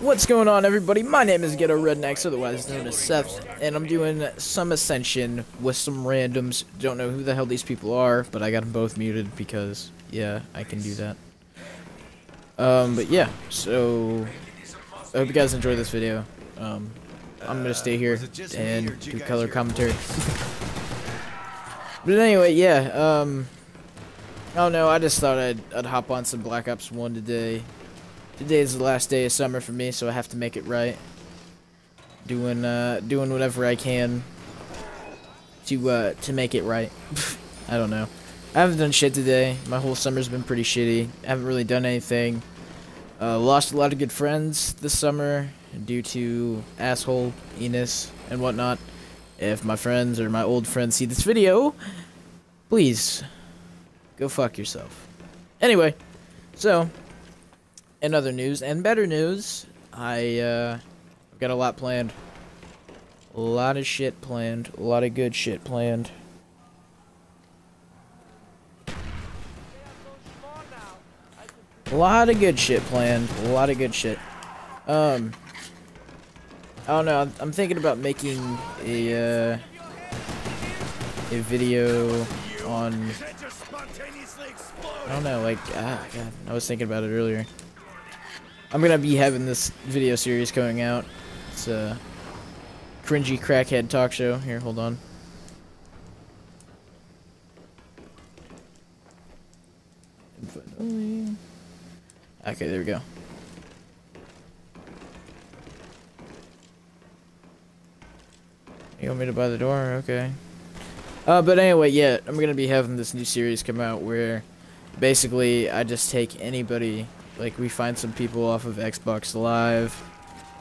What's going on, everybody? My name is Ghetto Rednecks, otherwise known as Seth, and I'm doing some Ascension with some randoms. Don't know who the hell these people are, but I got them both muted because, yeah, I can do that. Um, but yeah, so I hope you guys enjoy this video. Um, I'm gonna stay here and do color commentary. but anyway, yeah, um, I don't know. I just thought I'd, I'd hop on some Black Ops 1 today. Today is the last day of summer for me, so I have to make it right. Doing uh, doing whatever I can to uh, to make it right. I don't know. I haven't done shit today. My whole summer's been pretty shitty. I haven't really done anything. Uh, lost a lot of good friends this summer due to asshole Enos and whatnot. If my friends or my old friends see this video, please go fuck yourself. Anyway, so in other news and better news, I uh, I've got a lot planned. A lot of shit planned. A lot of good shit planned. A lot of good shit planned. A lot of good shit. Um, I don't know. I'm thinking about making a uh, a video on. I don't know. Like, ah, God, I was thinking about it earlier. I'm gonna be having this video series coming out. It's a cringy crackhead talk show. Here, hold on. Okay, there we go. You want me to buy the door? Okay. Uh, but anyway, yeah, I'm gonna be having this new series come out where basically I just take anybody like we find some people off of Xbox Live,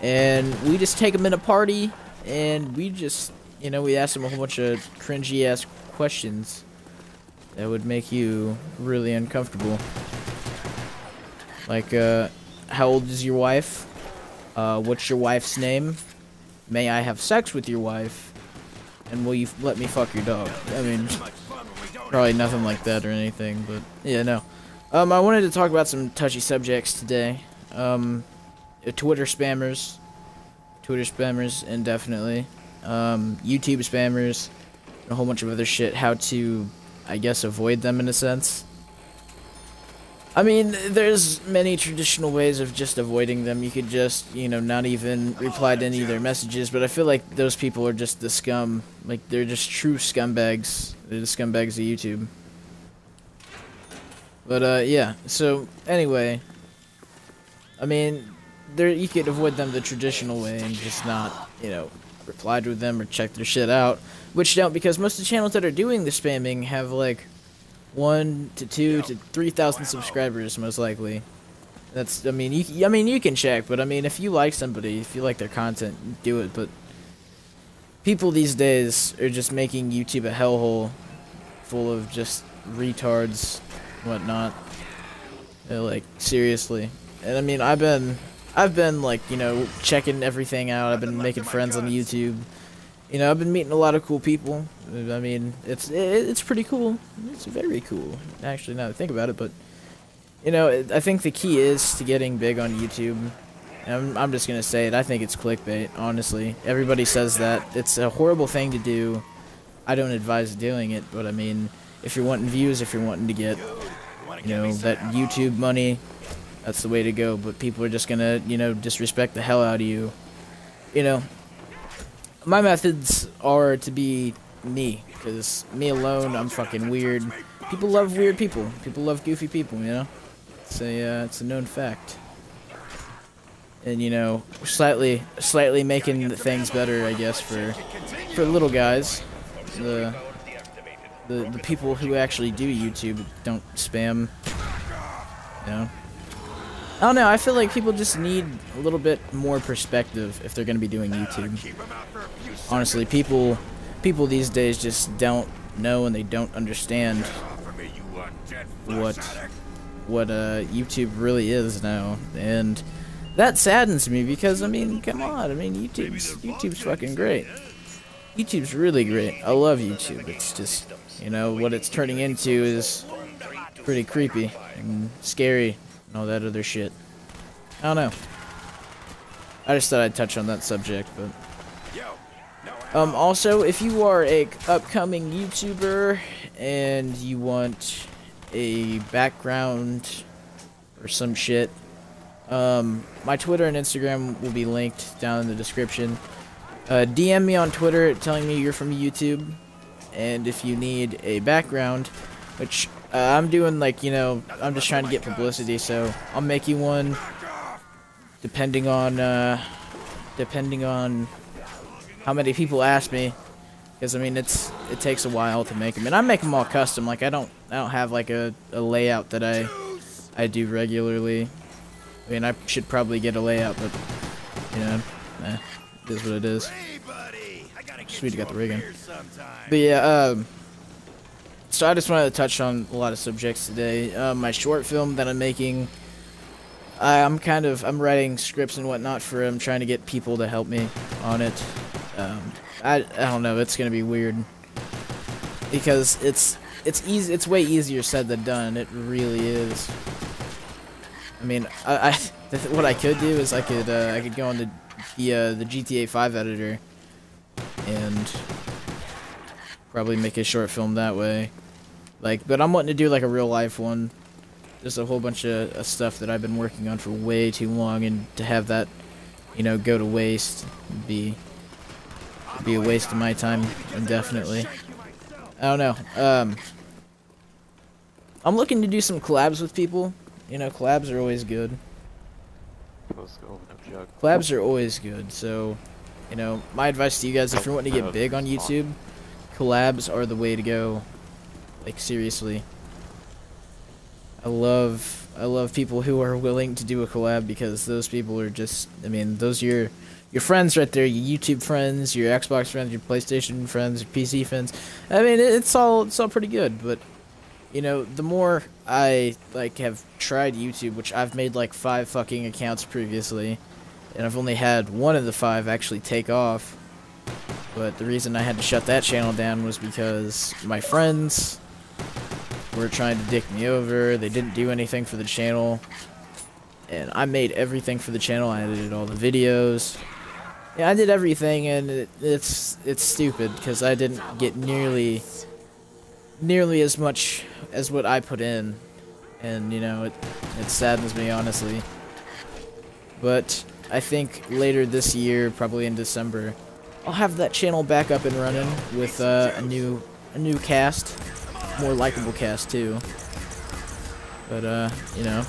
and we just take them in a party, and we just, you know, we ask them a whole bunch of cringy ass questions that would make you really uncomfortable. Like, uh, how old is your wife? Uh, what's your wife's name? May I have sex with your wife? And will you let me fuck your dog? I mean, probably nothing like that or anything, but yeah, no. Um, I wanted to talk about some touchy subjects today. Um, uh, Twitter spammers, Twitter spammers, indefinitely. Um, YouTube spammers, and a whole bunch of other shit. How to, I guess, avoid them in a sense. I mean, there's many traditional ways of just avoiding them. You could just, you know, not even reply to any of their messages, but I feel like those people are just the scum. Like, they're just true scumbags. They're the scumbags of YouTube. But, uh, yeah. So, anyway. I mean, there you could avoid them the traditional way and just not, you know, reply to them or check their shit out. Which don't, because most of the channels that are doing the spamming have, like, one to two to 3,000 subscribers, most likely. That's, I mean, you, I mean, you can check, but I mean, if you like somebody, if you like their content, do it, but people these days are just making YouTube a hellhole full of just retards whatnot. Uh, like seriously, and I mean I've been I've been like you know checking everything out. I've been making friends on YouTube. You know I've been meeting a lot of cool people. I mean it's it, it's pretty cool. It's very cool actually now that I think about it. But you know I think the key is to getting big on YouTube. I'm, I'm just gonna say it. I think it's clickbait. Honestly, everybody says that it's a horrible thing to do. I don't advise doing it, but I mean, if you're wanting views, if you're wanting to get you know, that YouTube money, that's the way to go. But people are just gonna, you know, disrespect the hell out of you. You know, my methods are to be me, because me alone, I'm fucking weird. People love weird people. People love goofy people, you know? It's a, uh, it's a known fact. And, you know, slightly, slightly making things better, I guess, for, for little guys. The, the the people who actually do YouTube don't spam. You know. I don't know. I feel like people just need a little bit more perspective if they're going to be doing YouTube. Honestly, people people these days just don't know and they don't understand what what uh, YouTube really is now, and that saddens me because I mean, come on, I mean, YouTube's YouTube's fucking great. YouTube's really great. I love YouTube. It's just you know, what it's turning into is pretty creepy and scary and all that other shit. I don't know. I just thought I'd touch on that subject, but. Um, also, if you are a upcoming YouTuber and you want a background or some shit, um, my Twitter and Instagram will be linked down in the description. Uh, DM me on Twitter telling me you're from YouTube, and if you need a background, which uh, I'm doing like, you know, I'm just trying to get publicity, so I'll make you one depending on, uh, depending on how many people ask me. Because, I mean, it's it takes a while to make them. And I make them all custom. Like, I don't I don't have, like, a, a layout that I, I do regularly. I mean, I should probably get a layout, but, you know, it is what it is. Sweet, I got the rig in. But, yeah, um... So I just wanted to touch on a lot of subjects today. Uh, my short film that I'm making, I'm kind of I'm writing scripts and whatnot for. I'm trying to get people to help me on it. Um, I I don't know. It's gonna be weird because it's it's easy. It's way easier said than done. It really is. I mean, I, I what I could do is I could uh, I could go on the the uh, the GTA 5 editor and probably make a short film that way. Like, but I'm wanting to do like a real life one. Just a whole bunch of, stuff that I've been working on for way too long, and to have that, you know, go to waste be be a waste of my time indefinitely. I don't know. Um, I'm looking to do some collabs with people. You know, collabs are always good. Collabs are always good. So, you know, my advice to you guys, if you're wanting to get big on YouTube, collabs are the way to go. Like seriously. I love I love people who are willing to do a collab because those people are just I mean, those are your your friends right there, your YouTube friends, your Xbox friends, your PlayStation friends, your PC friends. I mean, it's all it's all pretty good, but you know, the more I like have tried YouTube, which I've made like five fucking accounts previously, and I've only had one of the five actually take off. But the reason I had to shut that channel down was because my friends were trying to dick me over. They didn't do anything for the channel. And I made everything for the channel. I edited all the videos. Yeah, I did everything, and it, it's it's stupid because I didn't get nearly nearly as much as what I put in, and you know it it saddens me honestly. But I think later this year, probably in December, I'll have that channel back up and running with uh, a new a new cast, more likable cast too. But uh, you know,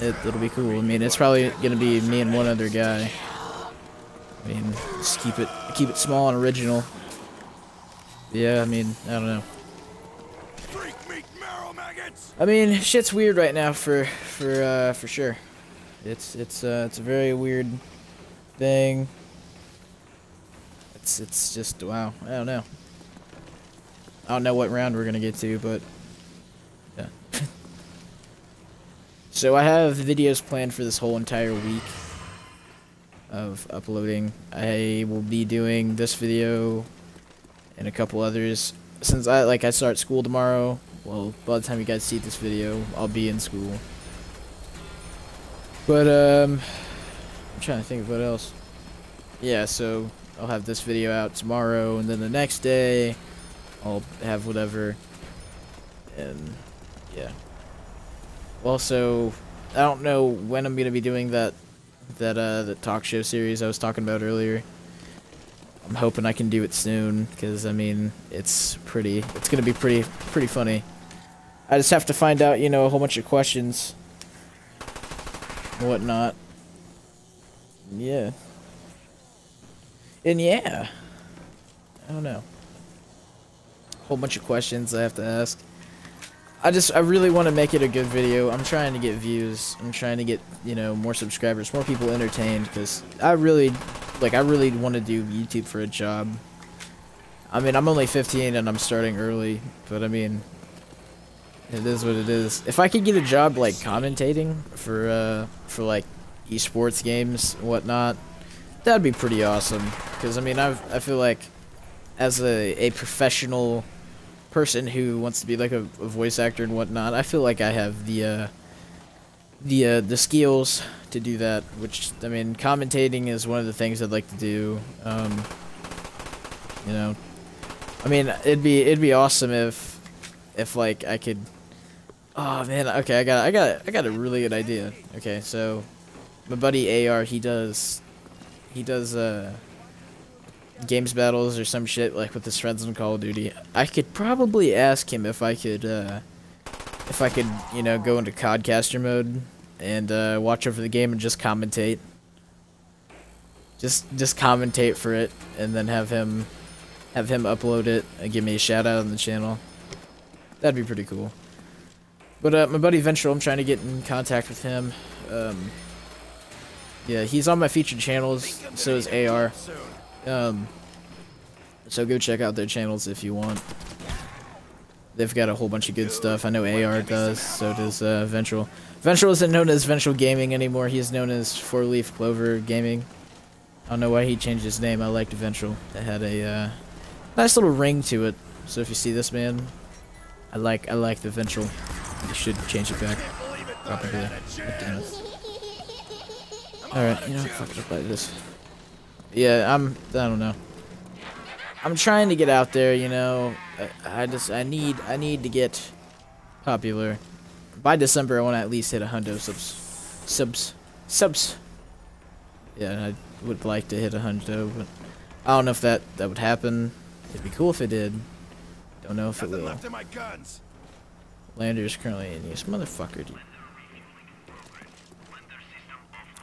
it, it'll be cool. I mean, it's probably gonna be me and one other guy. I mean, just keep it keep it small and original. Yeah, I mean, I don't know. I mean, shit's weird right now for for uh, for sure. It's it's uh, it's a very weird thing. It's it's just wow. I don't know. I don't know what round we're gonna get to, but yeah. so I have videos planned for this whole entire week of uploading. I will be doing this video and a couple others. Since I like I start school tomorrow, well, by the time you guys see this video, I'll be in school. But um I'm trying to think of what else. Yeah, so I'll have this video out tomorrow and then the next day I'll have whatever and yeah. Also, I don't know when I'm gonna be doing that that uh the talk show series I was talking about earlier. I'm hoping I can do it soon because I mean it's pretty it's gonna be pretty pretty funny. I just have to find out you know a whole bunch of questions, whatnot. Yeah. And yeah, I don't know. A Whole bunch of questions I have to ask. I just, I really want to make it a good video. I'm trying to get views. I'm trying to get, you know, more subscribers, more people entertained, because I really, like, I really want to do YouTube for a job. I mean, I'm only 15 and I'm starting early, but I mean, it is what it is. If I could get a job, like, commentating for, uh, for, like, esports games and whatnot, that'd be pretty awesome. Because, I mean, I've, I feel like, as a, a professional person who wants to be like a, a, voice actor and whatnot, I feel like I have the uh, the uh, the skills to do that. Which I mean, commentating is one of the things I'd like to do. Um, you know, I mean, it'd be it'd be awesome if if like I could. Oh man, okay, I got I got I got a really good idea. Okay, so my buddy AR, he does he does uh games battles or some shit like with his friends in Call of Duty. I could probably ask him if I could uh if I could, you know, go into Codcaster mode and uh, watch over the game and just commentate. Just just commentate for it and then have him have him upload it and give me a shout out on the channel. That'd be pretty cool. But uh, my buddy Ventral, I'm trying to get in contact with him. Um, yeah, he's on my featured channels, so is AR. Um, so go check out their channels if you want. They've got a whole bunch of good stuff. I know AR does, so does uh, Ventral. Ventral isn't known as Ventral Gaming anymore. He's known as Four Leaf Clover Gaming. I don't know why he changed his name. I liked Ventral. It had a uh, nice little ring to it. So if you see this man, I like I like the Ventral. You should change it back. Probably. Alright, you know? Fuck it, play this. Yeah, I'm. I don't know. I'm trying to get out there, you know. I, I just I need I need to get popular. By December, I want to at least hit a hundo subs, subs, subs. Yeah, I would like to hit a hundo, but I don't know if that that would happen. It'd be cool if it did. Don't know if it will. Lander is currently in use, motherfucker. Dude.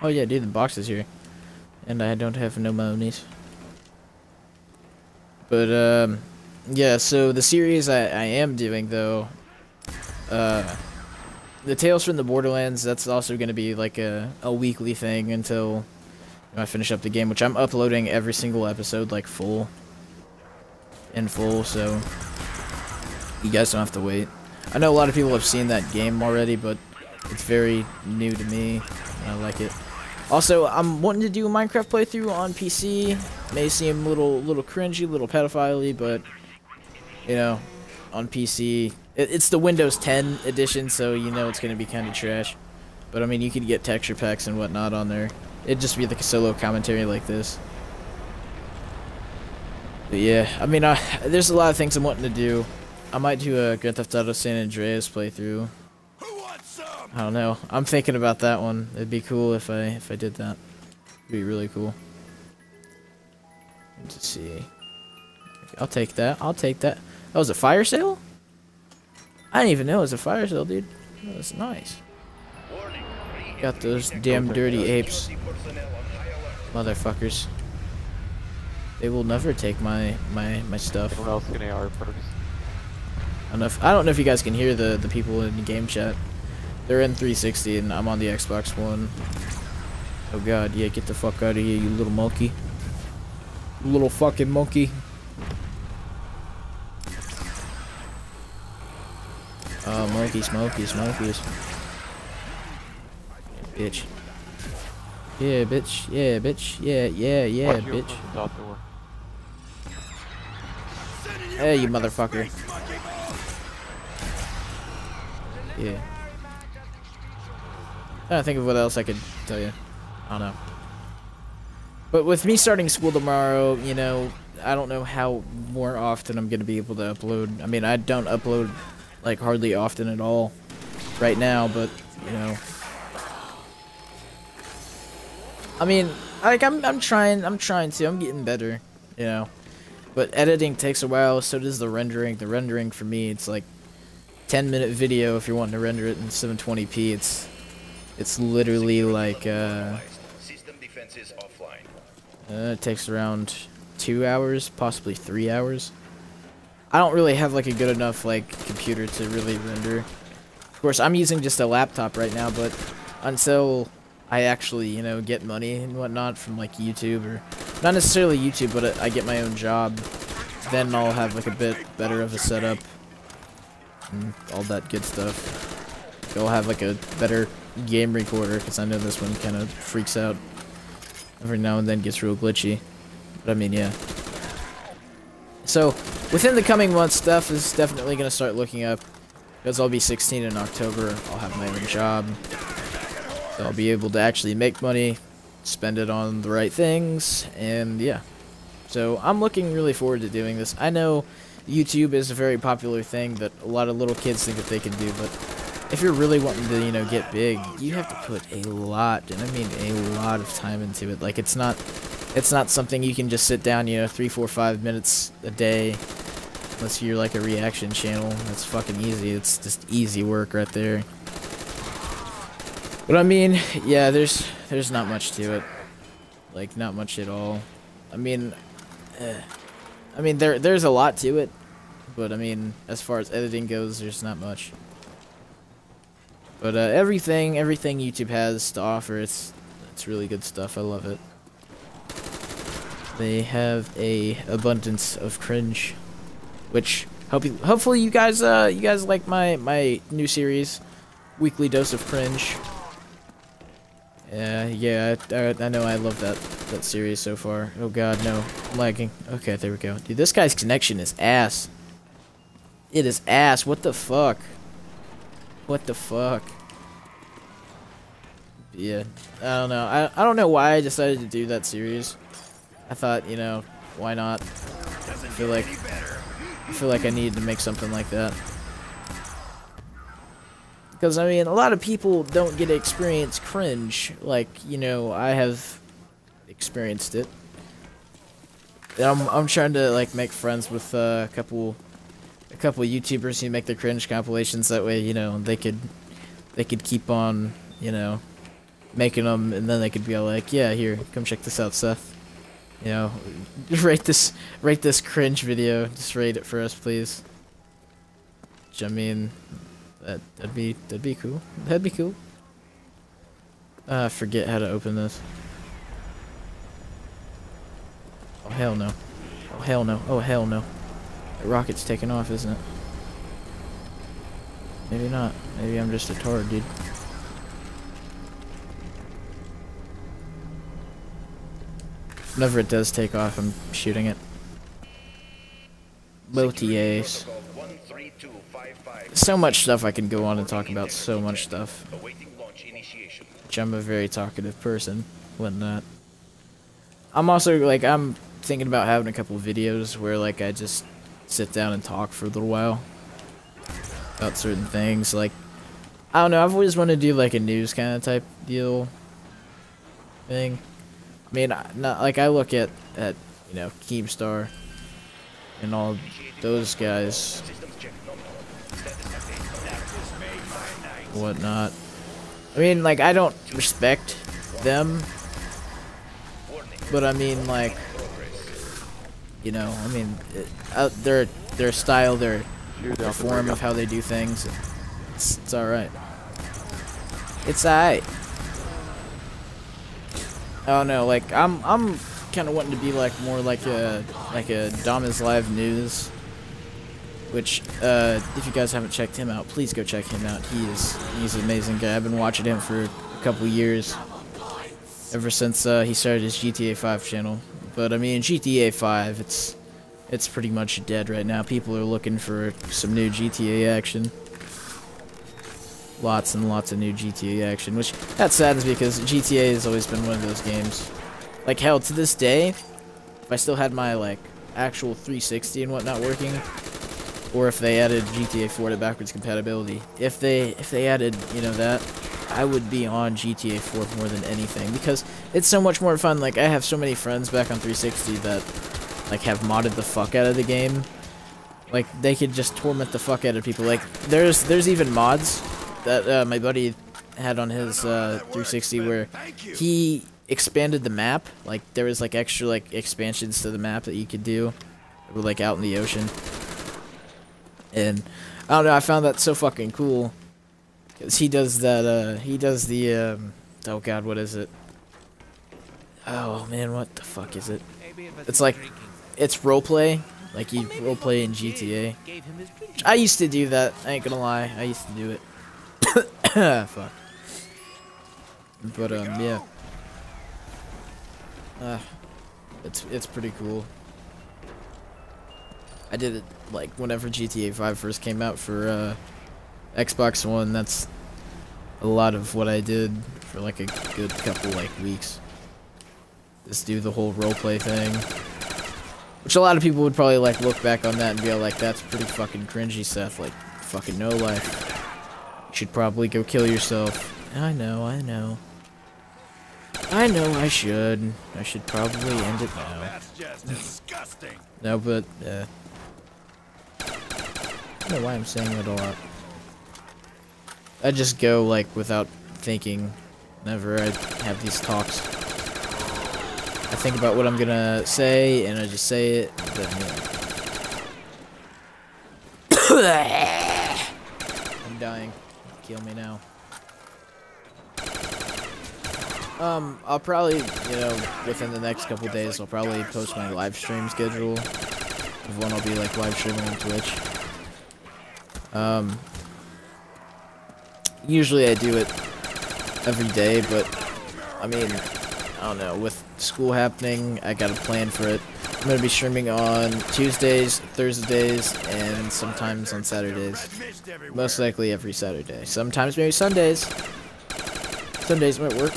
Oh yeah, dude, the box is here, and I don't have no monies. But, um, yeah, so the series I, I am doing, though, uh, the Tales from the Borderlands, that's also going to be, like, a, a weekly thing until I finish up the game, which I'm uploading every single episode, like, full, in full, so you guys don't have to wait. I know a lot of people have seen that game already, but it's very new to me, I like it. Also, I'm wanting to do a Minecraft playthrough on PC. May seem a little, little cringy, little pedophile but you know, on PC, it, it's the Windows 10 edition, so you know it's gonna be kind of trash. But I mean, you could get texture packs and whatnot on there. It'd just be like a solo commentary like this. But yeah, I mean, I, there's a lot of things I'm wanting to do. I might do a Grand Theft Auto San Andreas playthrough. I don't know. I'm thinking about that one. It'd be cool if I if I did that. It'd be really cool. Let's see. I'll take that. I'll take that. That was a fire sale? I didn't even know it was a fire sale, dude. That was nice. Got those damn dirty apes. Motherfuckers. They will never take my my my stuff. What else can AR first? I don't know if, I don't know if you guys can hear the the people in the game chat. They're in 360 and I'm on the Xbox One. Oh god, yeah, get the fuck out of here, you little monkey. You little fucking monkey. Oh, monkey, smokies, smokies. Yeah, bitch. Yeah, bitch. Yeah, bitch. Yeah, yeah, yeah, bitch. Hey, you motherfucker. Yeah. I don't think of what else I could tell you. I don't know. But with me starting school tomorrow, you know, I don't know how more often I'm going to be able to upload. I mean, I don't upload, like, hardly often at all right now, but, you know. I mean, like, I'm, I'm trying, I'm trying to, I'm getting better, you know. But editing takes a while, so does the rendering. The rendering, for me, it's like 10 minute video if you're wanting to render it in 720p. It's it's literally like, uh, uh, it takes around two hours, possibly three hours. I don't really have like a good enough like computer to really render. Of course, I'm using just a laptop right now, but until I actually, you know, get money and whatnot from like YouTube or not necessarily YouTube, but I get my own job, then I'll have like a bit better of a setup and all that good stuff. I'll have like a better game recorder because I know this one kind of freaks out every now and then gets real glitchy. But I mean, yeah. So, within the coming months, stuff is definitely going to start looking up. Because I'll be 16 in October, I'll have my own job. So I'll be able to actually make money, spend it on the right things, and yeah. So I'm looking really forward to doing this. I know YouTube is a very popular thing that a lot of little kids think that they can do, but if you're really wanting to, you know, get big, you have to put a lot, and I mean a lot of time into it. Like it's not, it's not something you can just sit down, you know, three, four, five minutes a day, unless you're like a reaction channel. That's fucking easy. It's just easy work right there. But I mean, yeah, there's there's not much to it. Like not much at all. I mean, eh. I mean there there's a lot to it, but I mean as far as editing goes, there's not much. But uh, everything everything YouTube has to offer, it's it's really good stuff. I love it. They have a abundance of cringe, which hope you, hopefully you guys uh you guys like my my new series, weekly dose of cringe. Yeah, yeah, I, I, know I love that, that series so far. Oh god, no. Lagging. Okay, there we go. Dude, this guy's connection is ass. It is ass. What the fuck? What the fuck? Yeah, I don't know. I, I don't know why I decided to do that series. I thought, you know, why not? I feel like I feel like I needed to make something like that. Because, I mean, a lot of people don't get to experience cringe like, you know, I have experienced it. I'm, I'm trying to, like, make friends with uh, a couple a couple YouTubers who make their cringe compilations. That way, you know, they could they could keep on, you know, making them, and then they could be all like, yeah, here, come check this out, Seth. You know, rate this, rate this cringe video. Just rate it for us, please. Which, I mean, that that'd be that'd be cool. That'd be cool. Uh, forget how to open this. Oh hell no. Oh hell no. Oh hell no. The rocket's taking off, isn't it? Maybe not. Maybe I'm just a tard, dude. Whenever it does take off, I'm shooting it. Low TAs so much stuff I can go on and talk about so much stuff. Which I'm a very talkative person, whatnot. I'm also like I'm thinking about having a couple videos where like I just sit down and talk for a little while about certain things. Like I don't know, I've always wanted to do like a news kind of type deal thing. I mean, not like I look at at you know Keemstar and all those guys whatnot. I mean, like, I don't respect them, but I mean, like, you know, I mean, it, uh, their their style, their, their form of how they do things, it's, it's all right. It's alright. Don't know, like, I'm I'm kind of wanting to be like more like a like a DomIsLive News which uh, if you guys haven't checked him out, please go check him out. He is he's an amazing guy. I've been watching him for a couple years, ever since uh, he started his GTA 5 channel. But I mean, GTA 5, it's it's pretty much dead right now. People are looking for some new GTA action. Lots and lots of new GTA action, which that saddens because GTA has always been one of those games. Like hell, to this day, if I still had my like actual 360 and whatnot working, or if they added GTA 4 to backwards compatibility. If they if they added, you know, that, I would be on GTA 4 more than anything because it's so much more fun. Like I have so many friends back on 360 that like have modded the fuck out of the game. Like they could just torment the fuck out of people. Like there's there's even mods that uh, my buddy had on his uh, 360 where he expanded the map. Like there was like extra like expansions to the map that you could do, like out in the ocean. And I don't know, I found that so fucking cool. Cause he does that, uh, he does the, um, oh god, what is it? Oh man, what the fuck is it? It's like, it's roleplay. Like you roleplay in GTA. I used to do that, I ain't gonna lie, I used to do it. fuck. But, um, yeah. Uh, it's, it's pretty cool. I did it like whenever GTA 5 first came out for uh, Xbox One. That's a lot of what I did for like a good couple like weeks. Just do the whole roleplay thing. Which a lot of people would probably like look back on that and be like, that's pretty fucking cringy, Seth. Like, fucking no life. You should probably go kill yourself. I know, I know. I know I should. I should probably end it now. That's just disgusting. No, but, uh... I don't know why I'm saying that a lot. I just go, like, without thinking whenever I have these talks. I think about what I'm gonna say, and I just say it. I'm dying. Kill me now. Um, I'll probably, you know, within the next couple days, I'll probably post my live stream schedule when I'll be, like, live streaming on Twitch. Um, usually I do it every day, but, I mean, I don't know, with school happening, I got a plan for it. I'm gonna be streaming on Tuesdays, Thursdays, and sometimes on Saturdays. Most likely every Saturday. Sometimes maybe Sundays. Sundays might work.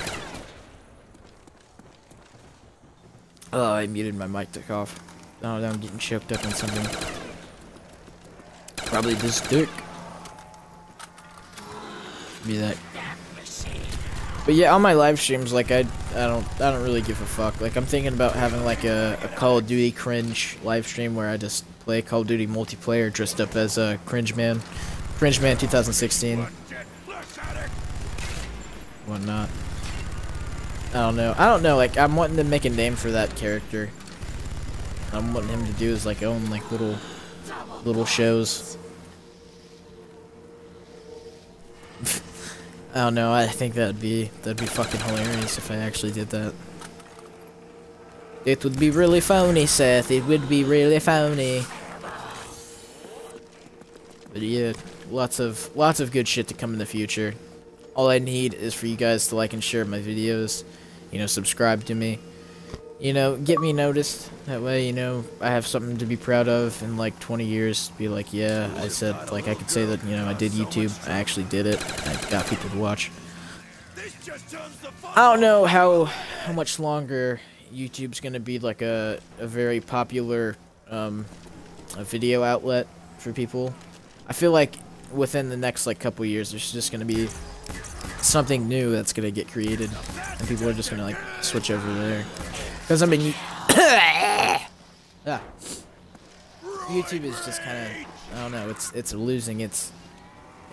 Oh, I muted my mic took off. Oh, now I'm getting choked up on something. Probably this dick. Be that. But yeah, on my live streams, like I, I don't, I don't really give a fuck. Like I'm thinking about having like a, a Call of Duty cringe live stream where I just play Call of Duty multiplayer dressed up as a cringe man, cringe man 2016, Jet, flush whatnot. I don't know. I don't know. Like I'm wanting to make a name for that character. I'm wanting him to do his like own like little, little shows. I don't know. I think that'd be that'd be fucking hilarious if I actually did that. It would be really phony, Seth. It would be really phony. But yeah, lots of lots of good shit to come in the future. All I need is for you guys to like and share my videos. You know, subscribe to me. You know, get me noticed. That way, you know, I have something to be proud of in like 20 years. Be like, yeah, I said, like, I could say that, you know, I did YouTube. I actually did it. I got people to watch. I don't know how how much longer YouTube's gonna be like a a very popular um, a video outlet for people. I feel like within the next like couple years, there's just gonna be something new that's gonna get created, and people are just gonna like switch over there. Because I mean, you ah. YouTube is just kind of I don't know. It's it's losing its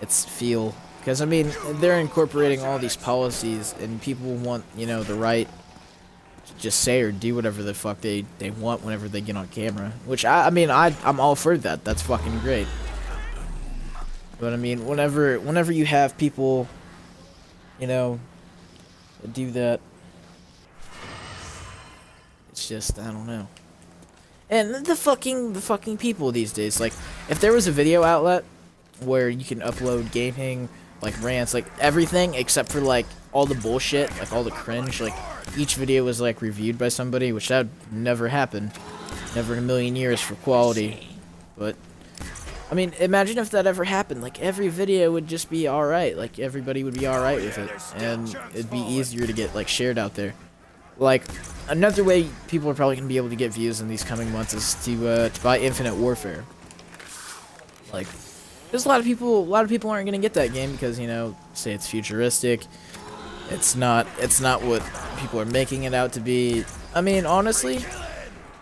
its feel. Because I mean, they're incorporating all these policies, and people want you know the right to just say or do whatever the fuck they they want whenever they get on camera. Which I I mean I I'm all for that. That's fucking great. But I mean, whenever whenever you have people, you know, do that, it's just I don't know. And the fucking the fucking people these days, like if there was a video outlet where you can upload gaming, like rants, like everything except for like all the bullshit, like all the cringe, like each video was like reviewed by somebody, which that would never happen, never in a million years for quality. But I mean, imagine if that ever happened. Like every video would just be all right. Like everybody would be all right with it, and it'd be easier to get like shared out there. Like another way people are probably gonna be able to get views in these coming months is to uh, to buy Infinite Warfare. Like, there's a lot of people. A lot of people aren't gonna get that game because you know, say it's futuristic. It's not. It's not what people are making it out to be. I mean, honestly,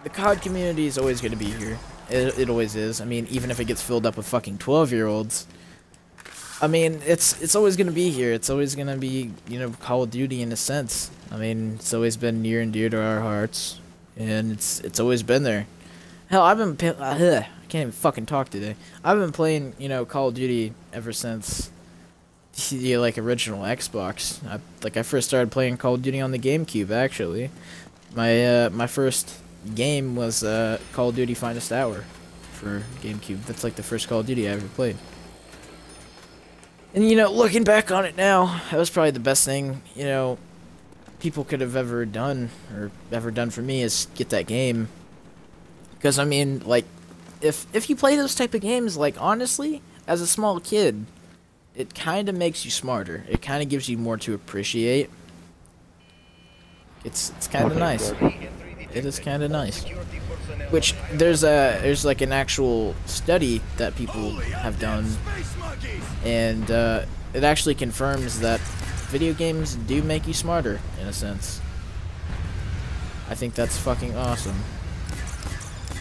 the COD community is always gonna be here. It, it always is. I mean, even if it gets filled up with fucking 12 year olds. I mean, it's it's always gonna be here. It's always gonna be, you know, Call of Duty in a sense. I mean, it's always been near and dear to our hearts, and it's it's always been there. Hell, I've been uh, ugh, I can't even fucking talk today. I've been playing, you know, Call of Duty ever since the like original Xbox. I, like I first started playing Call of Duty on the GameCube. Actually, my uh, my first game was uh, Call of Duty Finest Hour for GameCube. That's like the first Call of Duty I ever played. And you know, looking back on it now, that was probably the best thing, you know, people could have ever done or ever done for me is get that game. Cuz I mean, like if if you play those type of games like honestly, as a small kid, it kind of makes you smarter. It kind of gives you more to appreciate. It's it's kind of nice. It is kind of nice. Which there's a there's like an actual study that people have done! And uh, it actually confirms that video games do make you smarter in a sense. I think that's fucking awesome.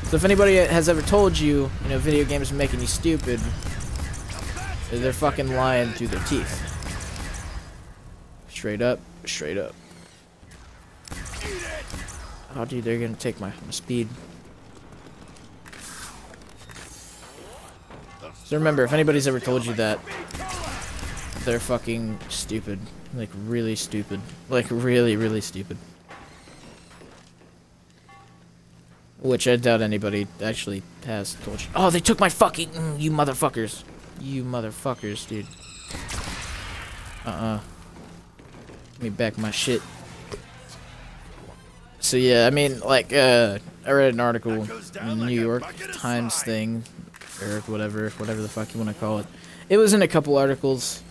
So if anybody has ever told you, you know, video games are making you stupid, they're fucking lying through their teeth. Straight up, straight up. Oh, dude, they're gonna take my speed. So remember, if anybody's ever told you that, they're fucking stupid. Like, really stupid. Like, really, really stupid. Which I doubt anybody actually has told you. Oh, they took my fucking... mm, you motherfuckers. You motherfuckers, dude. Uh-uh. Give me back my shit. So yeah, I mean, like, uh, I read an article in New York Times thing, or whatever, whatever the fuck you want to call it. It was in a couple articles,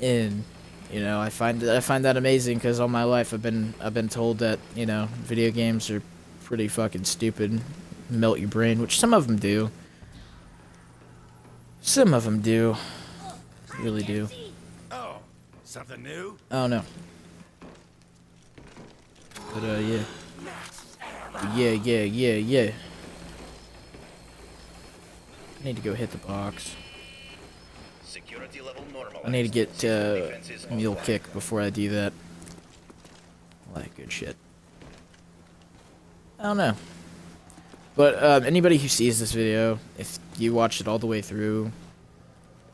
and you know, I find I find that amazing because all my life I've been I've been told that you know video games are pretty fucking stupid, melt your brain, which some of them do. Some of them do, really do. Oh, something new? Oh don't. But uh, yeah. Yeah, yeah, yeah, yeah. I need to go hit the box. Security level I need to get uh, mule kick before I do that. All that good shit. I don't know. But um, anybody who sees this video, if you watched it all the way through,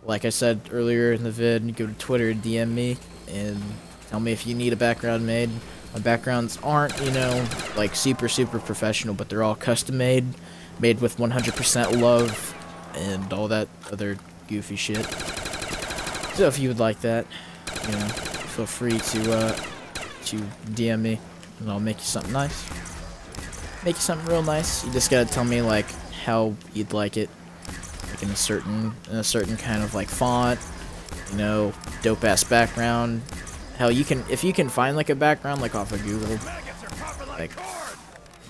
like I said earlier in the vid, go to Twitter, DM me, and tell me if you need a background made. My backgrounds aren't, you know, like super, super professional, but they're all custom made, made with 100% love, and all that other goofy shit. So if you would like that, you know, feel free to uh, to DM me, and I'll make you something nice. Make you something real nice. You just gotta tell me like how you'd like it, like in a certain in a certain kind of like font, you know, dope ass background. Hell, you can if you can find like a background like off of Google, like,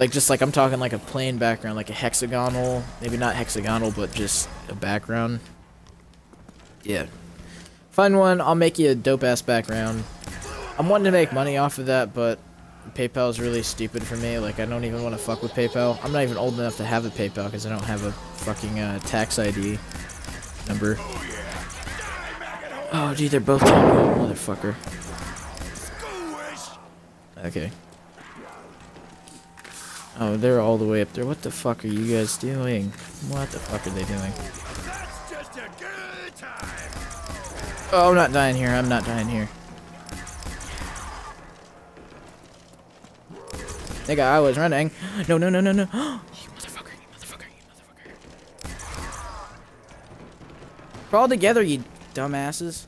Like- just like I'm talking like a plain background, like a hexagonal, maybe not hexagonal, but just a background. Yeah. Find one, I'll make you a dope ass background. I'm wanting to make money off of that, but PayPal is really stupid for me. Like I don't even want to fuck with PayPal. I'm not even old enough to have a PayPal because I don't have a fucking uh, tax ID number. Oh, dude, they're both talking, motherfucker. Okay. Oh, they're all the way up there. What the fuck are you guys doing? What the fuck are they doing? Oh, I'm not dying here. I'm not dying here. Nigga, I was running. No, no, no, no, no. you motherfucker, you motherfucker, you motherfucker. Crawl together, you dumbasses.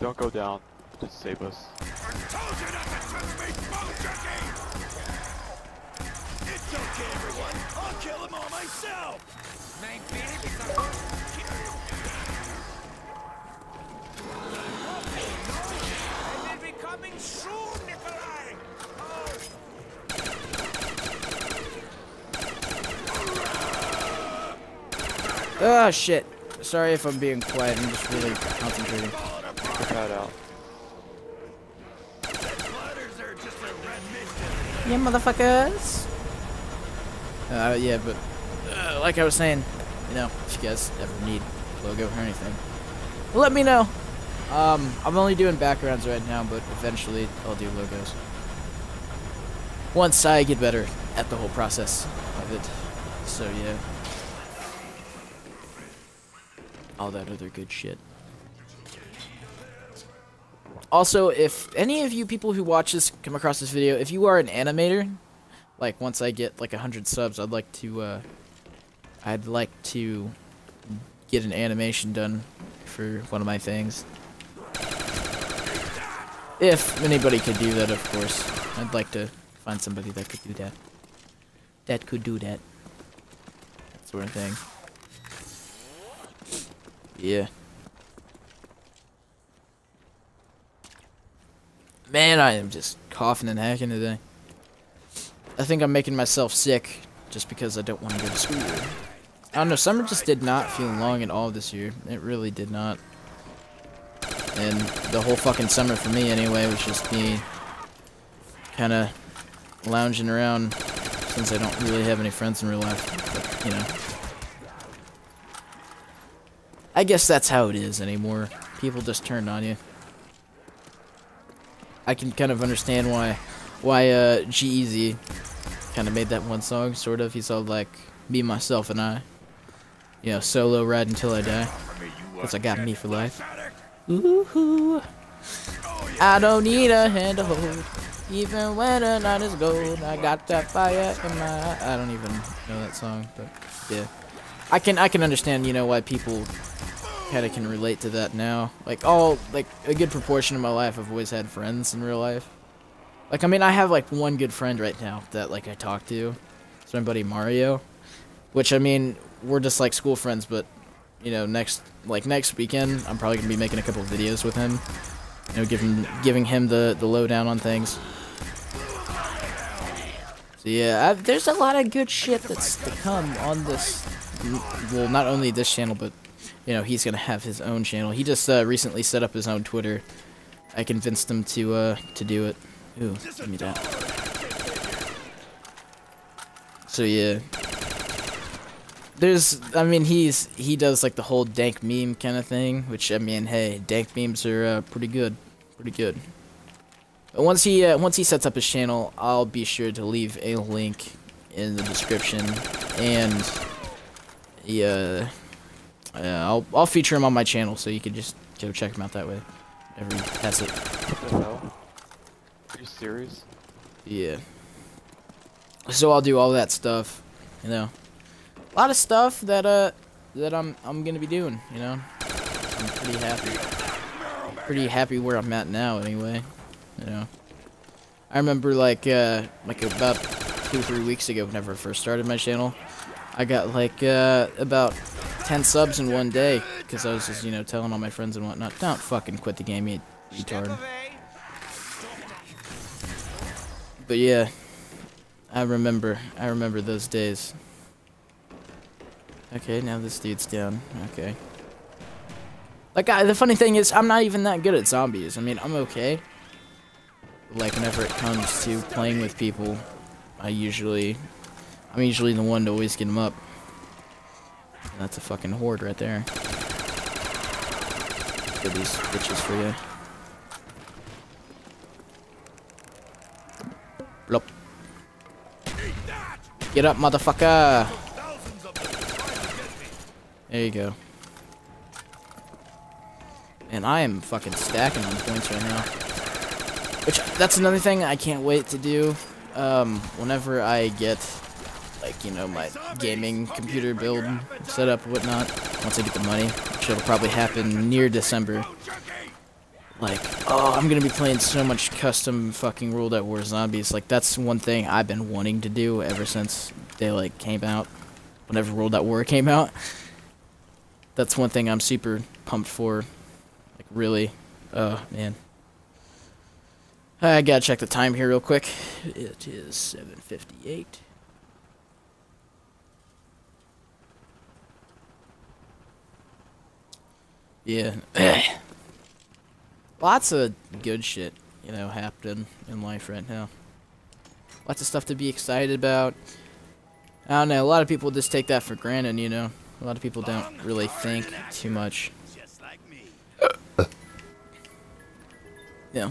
Don't go down. Just save us. Kill them all myself! I will be coming soon, Nikolai! Ah, shit. Sorry if I'm being quiet. I'm just really concentrating. Get out. Splatters are just a red mist. Yeah, motherfuckers. Uh, yeah, but uh, like I was saying, you know, if you guys ever need logo or anything, let me know. Um, I'm only doing backgrounds right now, but eventually I'll do logos. Once I get better at the whole process of it. So yeah. All that other good shit. Also, if any of you people who watch this come across this video, if you are an animator, like once I get like a hundred subs, I'd like to, uh, I'd like to get an animation done for one of my things. If anybody could do that, of course, I'd like to find somebody that could do that. That could do that. That sort of thing. Yeah. Man, I am just coughing and hacking today. I think I'm making myself sick just because I don't want to go to school. I don't know, summer just did not feel long at all this year. It really did not. And the whole fucking summer for me anyway was just me kind of lounging around since I don't really have any friends in real life. But, you know. I guess that's how it is anymore. People just turned on you. I can kind of understand why why uh G-Eazy kind of made that one song, sort of. He's all like, me, myself, and I. You know, solo ride until I die. Because I got me for life. Ooh, I don't need a hand to hold. Even when the night is gold, I got that fire in my. I don't even know that song, but yeah. I can I can understand, you know, why people kind of can relate to that now. Like all like a good proportion of my life I've always had friends in real life. Like I mean I have like one good friend right now that like I talk to. It's my buddy Mario. Which I mean, we're just like school friends, but you know, next like next weekend I'm probably gonna be making a couple videos with him. You know, giving giving him the the lowdown on things. So yeah, I, there's a lot of good shit that's to come on this. Well, not only this channel, but you know, he's gonna have his own channel. He just uh, recently set up his own Twitter. I convinced him to uh, to do it. Ooh, give me that. So yeah, there's, I mean, he's he does like the whole dank meme kind of thing, which I mean, hey, dank memes are uh, pretty good, pretty good. But once he uh, once he sets up his channel, I'll be sure to leave a link in the description, and yeah. Yeah, I'll I'll feature him on my channel, so you can just go check him out that way. Has it. What the hell? Are you serious? Yeah. So I'll do all that stuff, you know. A lot of stuff that uh that I'm I'm gonna be doing, you know. I'm pretty happy. Pretty happy where I'm at now, anyway. You know. I remember like uh like about two three weeks ago, whenever I first started my channel, I got like uh about 10 subs in one day because I was just, you know, telling all my friends and whatnot, don't fucking quit the game, you retard. But yeah, I remember, I remember those days. Okay, now this dude's down. Okay. Like, I, the funny thing is, I'm not even that good at zombies. I mean, I'm okay. Like, whenever it comes to playing with people, I usually, I'm usually the one to always get them up. That's a fucking horde right there. Get these bitches for you. Blop. Get up, motherfucker! There you go. And I am fucking stacking on points right now. Which, that's another thing I can't wait to do. Um, whenever I get like, you know, my gaming computer build set up whatnot. Once I get the money, which will probably happen near December. Like, oh, I'm gonna be playing so much custom fucking World at War Zombies. Like, that's one thing I've been wanting to do ever since they, like, came out. Whenever World at War came out. That's one thing I'm super pumped for. Like, really. Oh, man. I gotta check the time here real quick. It is 7.58. Yeah. Lots of good shit, you know, happening in life right now. Lots of stuff to be excited about. I don't know, a lot of people just take that for granted, you know. A lot of people don't really think too much. Yeah.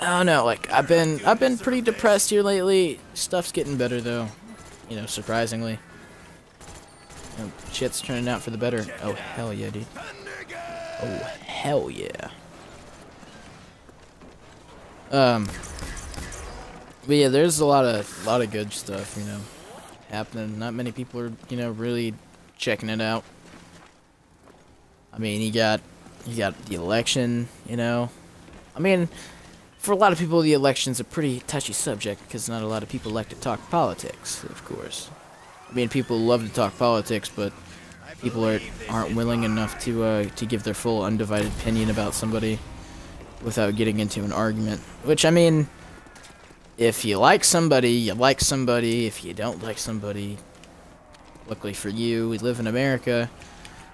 I don't know, like I've been I've been pretty depressed here lately. Stuff's getting better though. You know, surprisingly. Oh, shit's turning out for the better. Oh, hell yeah, dude. Oh, hell yeah. Um, but yeah, there's a lot of, lot of good stuff, you know, happening. Not many people are, you know, really checking it out. I mean, you got, you got the election, you know. I mean, for a lot of people, the election's a pretty touchy subject because not a lot of people like to talk politics, of course. I mean, people love to talk politics, but people are aren't willing enough to uh, to give their full undivided opinion about somebody without getting into an argument. Which I mean, if you like somebody, you like somebody. If you don't like somebody, luckily for you, we live in America,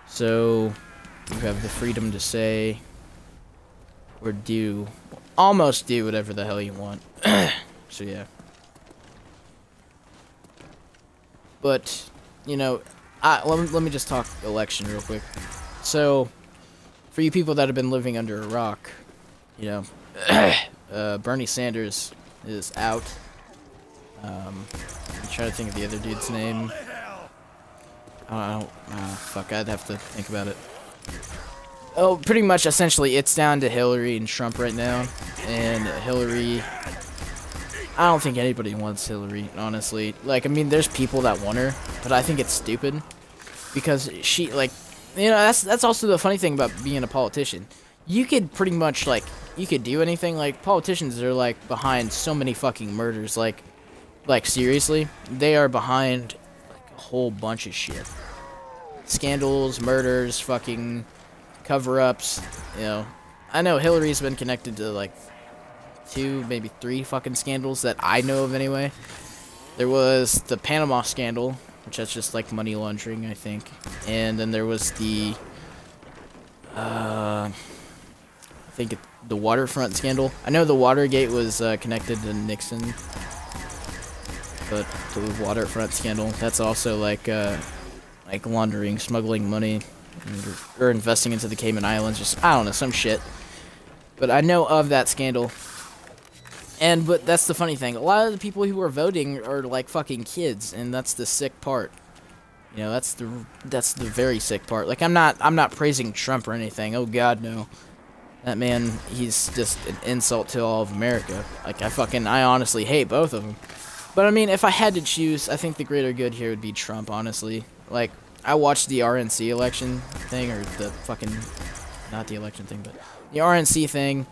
so you have the freedom to say or do almost do whatever the hell you want. so yeah. But, you know, I, let, me, let me just talk election real quick. So, for you people that have been living under a rock, you know, uh, Bernie Sanders is out. Um, I'm trying to think of the other dude's name. I don't, uh, fuck, I'd have to think about it. Oh, pretty much, essentially, it's down to Hillary and Trump right now. And Hillary, I don't think anybody wants Hillary, honestly. Like, I mean, there's people that want her, but I think it's stupid. Because she, like, you know, that's that's also the funny thing about being a politician. You could pretty much, like, you could do anything. Like, politicians are, like, behind so many fucking murders. Like, like, seriously? They are behind, like, a whole bunch of shit. Scandals, murders, fucking cover-ups, you know. I know Hillary's been connected to like two, maybe three fucking scandals that I know of anyway. There was the Panama scandal, which that's just like money laundering, I think. And then there was the uh I think it, the waterfront scandal. I know the Watergate was uh, connected to Nixon. But the waterfront scandal, that's also like uh like laundering, smuggling money or investing into the Cayman Islands, just I don't know, some shit. But I know of that scandal. And but that's the funny thing. A lot of the people who are voting are like fucking kids, and that's the sick part. You know, that's the that's the very sick part. Like I'm not I'm not praising Trump or anything. Oh god, no. That man, he's just an insult to all of America. Like I fucking I honestly hate both of them. But I mean, if I had to choose, I think the greater good here would be Trump, honestly. Like I watched the RNC election thing, or the fucking, not the election thing, but the RNC thing,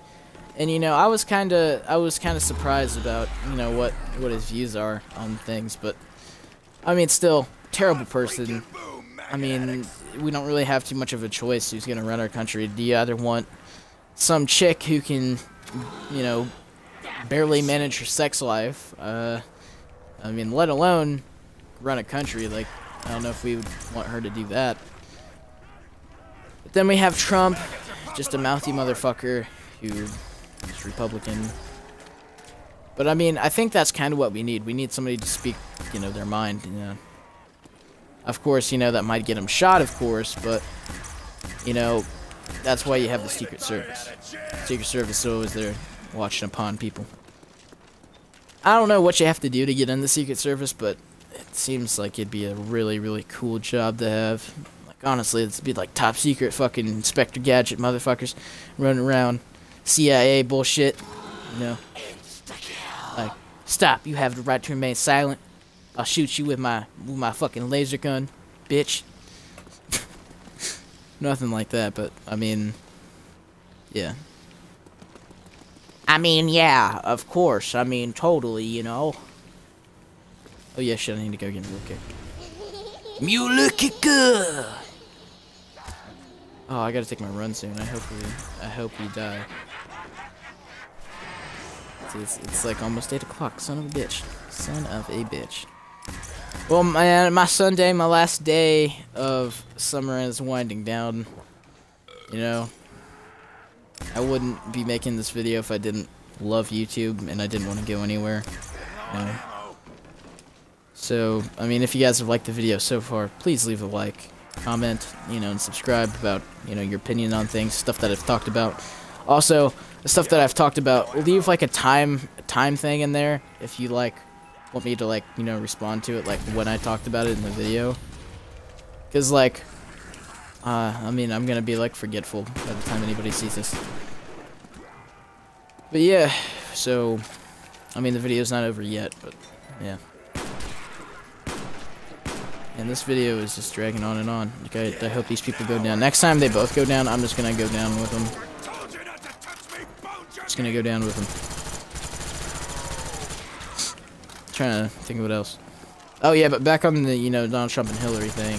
and you know, I was kind of, I was kind of surprised about, you know, what what his views are on things, but I mean, still, terrible person. I mean, we don't really have too much of a choice who's gonna run our country. Do you either want some chick who can, you know, barely manage her sex life, uh, I mean, let alone run a country like I don't know if we would want her to do that. But then we have Trump, just a mouthy motherfucker who is Republican. But I mean, I think that's kind of what we need. We need somebody to speak, you know, their mind, you know. Of course, you know, that might get him shot, of course, but, you know, that's why you have the Secret Service. Secret Service is always there watching upon people. I don't know what you have to do to get in the Secret Service, but it seems like it'd be a really, really cool job to have. Like, honestly, it'd be like top secret fucking Inspector Gadget motherfuckers running around CIA bullshit. You know? Like, stop, you have the right to remain silent. I'll shoot you with my with my fucking laser gun, bitch. Nothing like that, but I mean, yeah. I mean, yeah, of course. I mean, totally, you know. Oh yeah, shit, I need to go get Mule Kick. Muleka! Oh, I gotta take my run soon. I hope we, I hope we die. It's, it's, like almost 8 o'clock. Son of a bitch. Son of a bitch. Well, my, uh, my Sunday, my last day of summer is winding down. You know, I wouldn't be making this video if I didn't love YouTube and I didn't want to go anywhere. You know? So, I mean, if you guys have liked the video so far, please leave a like, comment, you know, and subscribe about, you know, your opinion on things, stuff that I've talked about. Also, the stuff that I've talked about, leave like a time time thing in there if you like want me to like, you know, respond to it like when I talked about it in the video. Cuz like uh I mean, I'm to be like forgetful by the time anybody sees this. But yeah, so I mean, the video's not over yet, but yeah. And this video is just dragging on and on. Like I hope these people go down. Next time they both go down, I'm just gonna go down with them. Just gonna go down with him. Trying to think of what else. Oh yeah, but back on the you know Donald Trump and Hillary thing.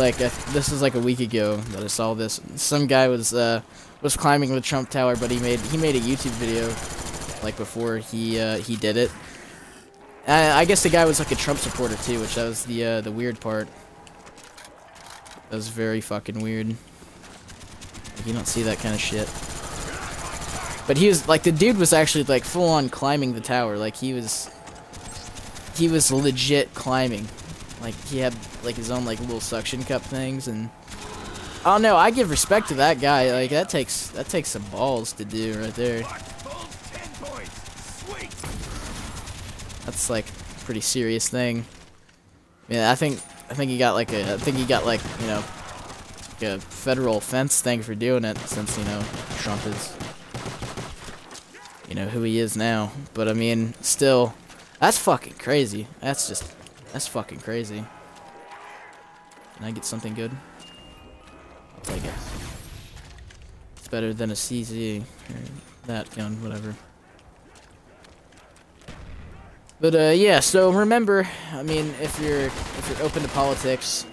like uh, this is like a week ago that I saw this. Some guy was uh was climbing the Trump Tower, but he made he made a YouTube video like before he uh, he did it. Uh, I guess the guy was like a Trump supporter too, which that was the uh, the weird part. That was very fucking weird. You don't see that kind of shit. But he was like the dude was actually like full on climbing the tower. Like he was he was legit climbing. Like he had like his own like little suction cup things and don't know, I give respect to that guy. Like that takes that takes some balls to do right there. That's like a pretty serious thing. Yeah, I think I think he got like a I think he got like, you know, like a federal offense thing for doing it since, you know, Trump is you know who he is now. But I mean, still that's fucking crazy. That's just that's fucking crazy. Can I get something good? I'll take it. It's better than a CZ or that gun, whatever. But uh, yeah, so remember, I mean, if you're if you're open to politics,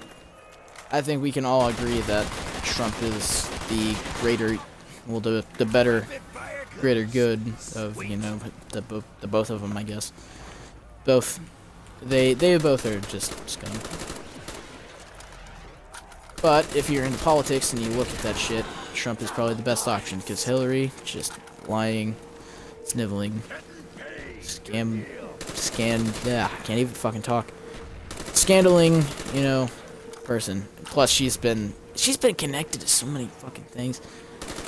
I think we can all agree that Trump is the greater, well, the the better, greater good of you know the the both of them, I guess. Both, they they both are just scum. But if you're into politics and you look at that shit, Trump is probably the best option because Hillary just lying, sniveling, scam, scan. Yeah, can't even fucking talk. Scandaling, you know, person. Plus, she's been she's been connected to so many fucking things.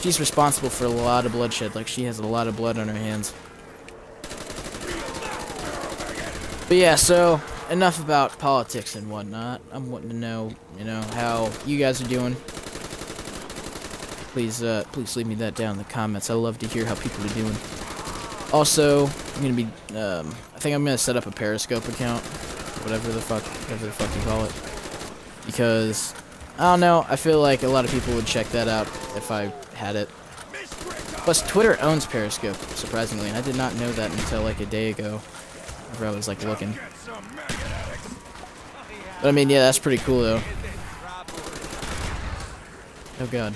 She's responsible for a lot of bloodshed. Like she has a lot of blood on her hands. But yeah, so enough about politics and whatnot. I'm wanting to know, you know, how you guys are doing. Please, uh, please leave me that down in the comments. I love to hear how people are doing. Also, I'm gonna be, um, I think I'm gonna set up a Periscope account, whatever the fuck, whatever the fuck you call it, because I don't know. I feel like a lot of people would check that out if I had it. Plus, Twitter owns Periscope, surprisingly, and I did not know that until like a day ago, whenever I was like looking. But I mean, yeah, that's pretty cool though. Oh god.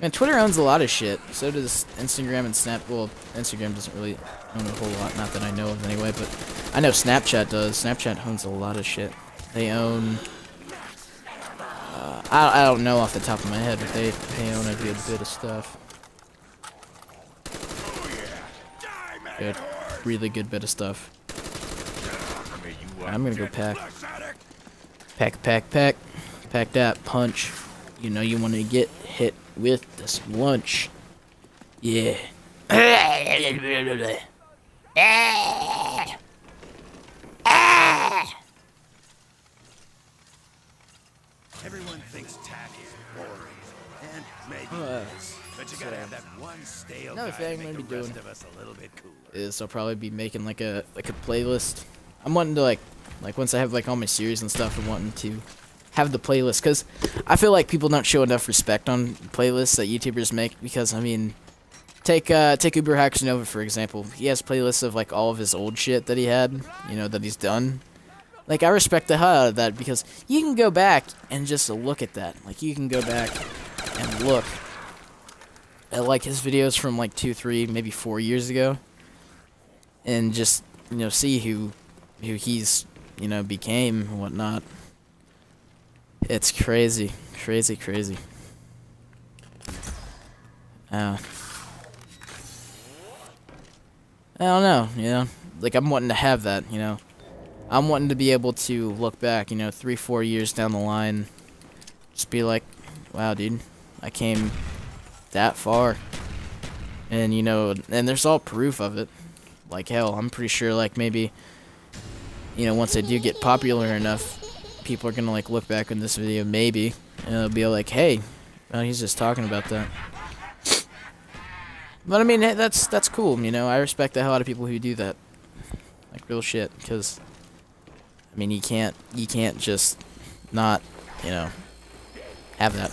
Man, Twitter owns a lot of shit. So does Instagram and Snap. Well, Instagram doesn't really own a whole lot, not that I know of anyway. But I know Snapchat does. Snapchat owns a lot of shit. They own. I I don't know off the top of my head, but they they own a good bit of stuff. Good, really good bit of stuff. I'm gonna go pack. Pack, pack, pack. Pack that punch. You know you want to get hit with this lunch. Yeah. But you gotta have that one stale Another thing I'm gonna be doing. of a little bit cooler. Is I'll probably be making like a like a playlist. I'm wanting to like like once I have like all my series and stuff, I'm wanting to have the playlist because I feel like people don't show enough respect on playlists that YouTubers make because I mean. Take uh take UberHaxorNova for example. He has playlists of like all of his old shit that he had, you know, that he's done. Like I respect the hell out of that because you can go back and just look at that. Like you can go back and look at like his videos from like two, three, maybe four years ago, and just you know see who who he's you know became and whatnot. It's crazy, crazy, crazy. Uh, I don't know, you know, like I'm wanting to have that, you know. I'm wanting to be able to look back, you know, three, four years down the line, just be like, wow, dude, I came that far. And, you know, and there's all proof of it. Like, hell, I'm pretty sure, like, maybe, you know, once I do get popular enough, people are gonna, like, look back on this video, maybe, and they'll be like, hey, well, he's just talking about that. But, I mean, that's, that's cool, you know, I respect the hell out of people who do that. Like, real shit, because, I mean, you can't, you can't just not, you know, have that.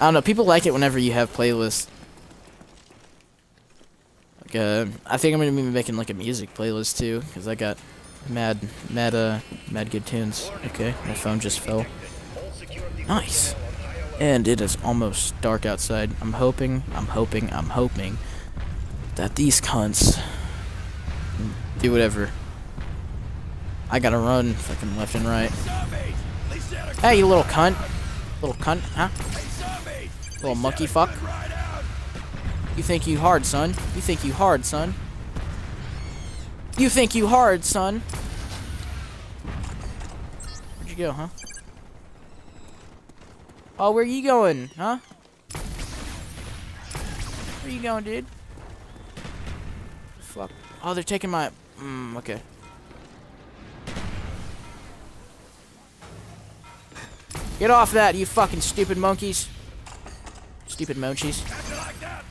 I don't know. People like it whenever you have playlists. Like, uh, I think I'm gonna be making like a music playlist too, cause I got Mad, mad, uh, mad good tunes. Okay, my phone just fell. Nice. And it is almost dark outside. I'm hoping, I'm hoping, I'm hoping that these cunts do whatever. I gotta run fucking left and right. Hey, you little cunt. Little cunt, huh? Little monkey fuck. You think you hard, son. You think you hard, son. You think you hard, son. Where'd you go, huh? Oh, where you going, huh? Where you going, dude? Fuck. Oh, they're taking my... Mm, okay. Get off that, you fucking stupid monkeys. Stupid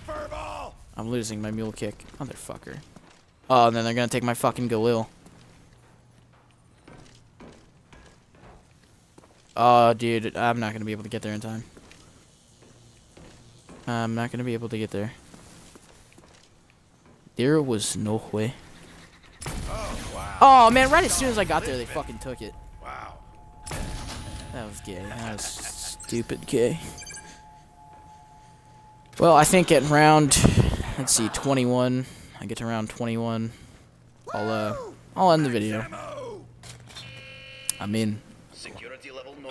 furball? I'm losing my mule kick. Motherfucker. Oh, and then they're gonna take my fucking Galil. Oh, dude, I'm not gonna be able to get there in time. I'm not gonna be able to get there. There was no way. Oh, wow. Oh, man, right as soon as I got there, they fucking took it. Wow. That was gay. That was stupid gay. Well, I think at round, let's see, 21, I get to round 21, I'll, uh, I'll end the video. I mean,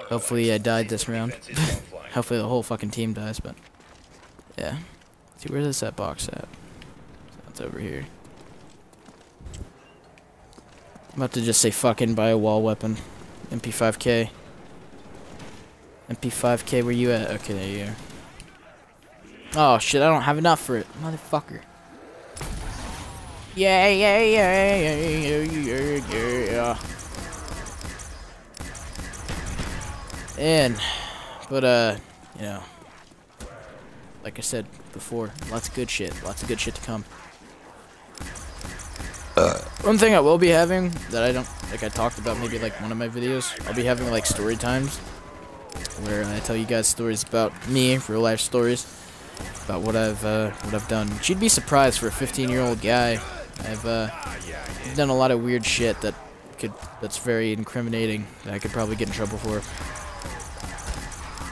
hopefully I died this round. Hopefully the whole fucking team dies, but, yeah. See, where is that box at? It's over here. I'm about to just say fucking buy a wall weapon. MP5K. MP5K, where you at? Okay, there you are. Oh shit, I don't have enough for it. Motherfucker. Yeah, yeah, yeah, yeah, yeah, yeah, yeah. And, but uh, you know, like I said before, lots of good shit. Lots of good shit to come. Uh. One thing I will be having that I don't like I talked about maybe like one of my videos. I'll be having like story times where I tell you guys stories about me, real life stories about what I've uh, what I've done. You'd be surprised for a 15 year old guy. I've uh, done a lot of weird shit that could that's very incriminating that I could probably get in trouble for.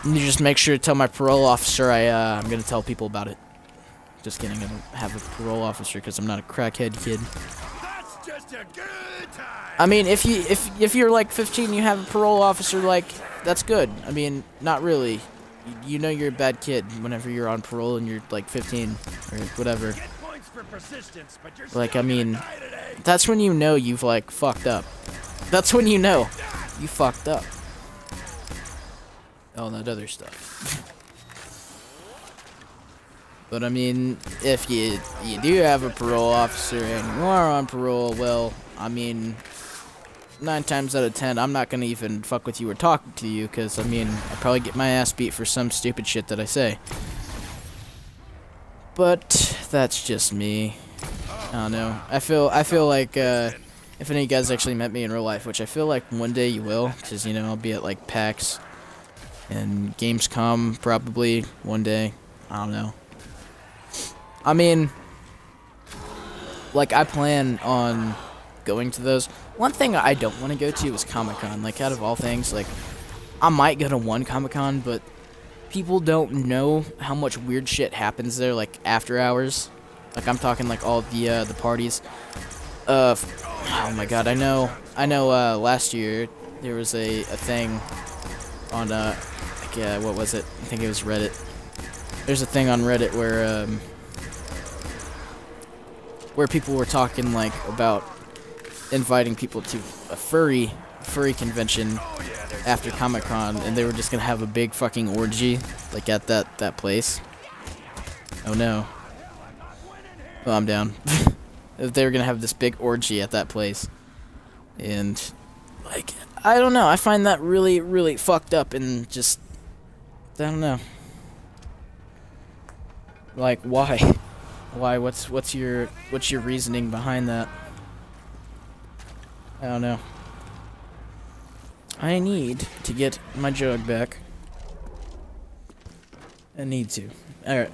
You just make sure to tell my parole officer I uh, I'm gonna tell people about it. Just kidding. I don't have a parole officer because I'm not a crackhead kid. That's just a good time! I mean, if you if if you're like 15, you have a parole officer, like that's good. I mean, not really. You, know you're a bad kid whenever you're on parole and you're like 15 or whatever. Get points for persistence, but you're Like, I mean. That's when you know you've like fucked up. That's when you know you fucked up. All that other stuff. but I mean, if you you do have a parole officer and you are on parole, well, I mean, nine times out of ten, I'm not gonna even fuck with you or talk to you, cause I mean, I probably get my ass beat for some stupid shit that I say. But that's just me. I don't know. I feel I feel like uh, if any of you guys actually met me in real life, which I feel like one day you will, because you know I'll be at like PAX and Gamescom probably one day. I don't know. I mean, like I plan on going to those. One thing I don't want to go to is Comic Con. Like out of all things, like I might go to one Comic Con, but people don't know how much weird shit happens there, like after hours. Like I'm talking like all the uh, the parties. Uh, oh my god, I know, I know. Uh, last year there was a, a thing on uh, like, uh, what was it? I think it was Reddit. There's a thing on Reddit where um, where people were talking like about inviting people to a furry furry convention after Comic Con, and they were just gonna have a big fucking orgy like at that that place. Oh no. I'm down. They were gonna have this big orgy at that place, and like I don't know, I find that really really fucked up and just I don't know. Like why? Why? What's what's your what's your reasoning behind that? I don't know. I need to get my jug back. I need to. Alright.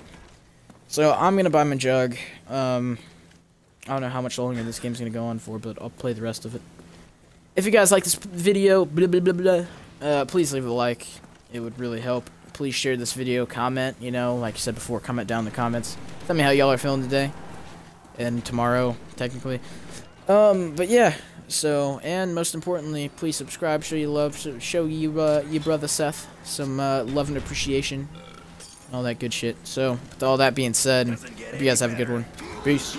So I'm gonna buy my jug. Um I don't know how much longer this game's gonna go on for, but I'll play the rest of it. if you guys like this video, blah blah blah blah, uh, please leave a like. It would really help. Please share this video, comment. You know, like I said before, comment down in the comments. Tell me how y'all are feeling today, and tomorrow, technically. Um, but yeah. So, and most importantly, please subscribe. Show you love. Show- you uh, your brother Seth some uh, love and appreciation. All that good shit. So, with all that being said, hope you guys have a good one. Peace.